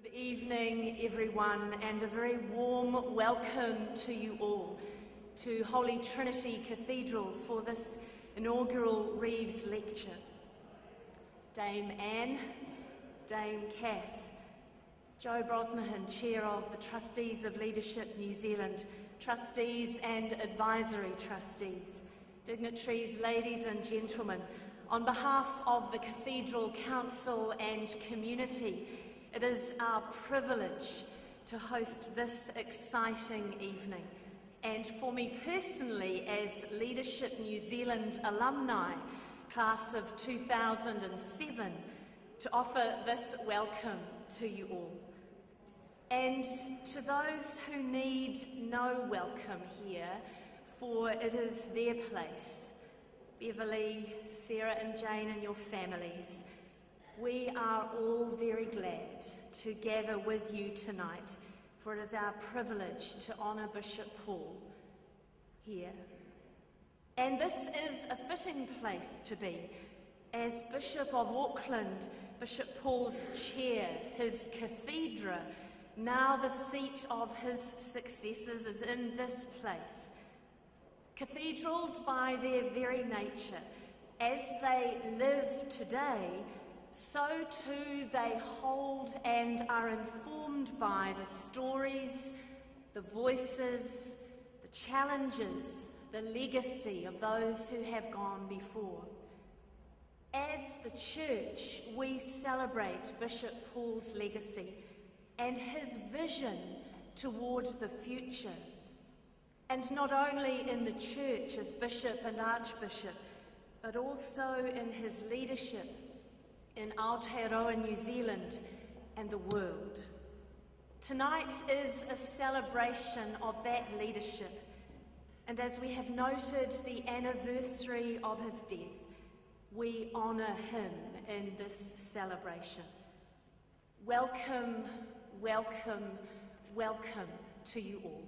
Good evening, everyone, and a very warm welcome to you all to Holy Trinity Cathedral for this inaugural Reeves Lecture. Dame Anne, Dame Kath, Jo Brosnahan, Chair of the Trustees of Leadership New Zealand, Trustees and Advisory Trustees, dignitaries, ladies and gentlemen, on behalf of the Cathedral Council and community, it is our privilege to host this exciting evening. And for me personally, as Leadership New Zealand alumni, class of 2007, to offer this welcome to you all. And to those who need no welcome here, for it is their place, Beverley, Sarah, and Jane, and your families, are all very glad to gather with you tonight, for it is our privilege to honour Bishop Paul here. And this is a fitting place to be. As Bishop of Auckland, Bishop Paul's chair, his cathedra, now the seat of his successors, is in this place. Cathedrals, by their very nature, as they live today, so too they hold and are informed by the stories, the voices, the challenges, the legacy of those who have gone before. As the church, we celebrate Bishop Paul's legacy and his vision toward the future. And not only in the church as bishop and archbishop, but also in his leadership in Aotearoa, New Zealand, and the world. Tonight is a celebration of that leadership, and as we have noted the anniversary of his death, we honour him in this celebration. Welcome, welcome, welcome to you all.